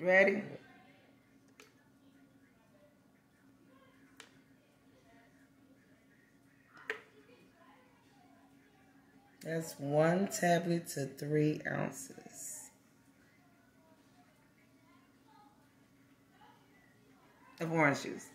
Ready? That's one tablet to three ounces of orange juice.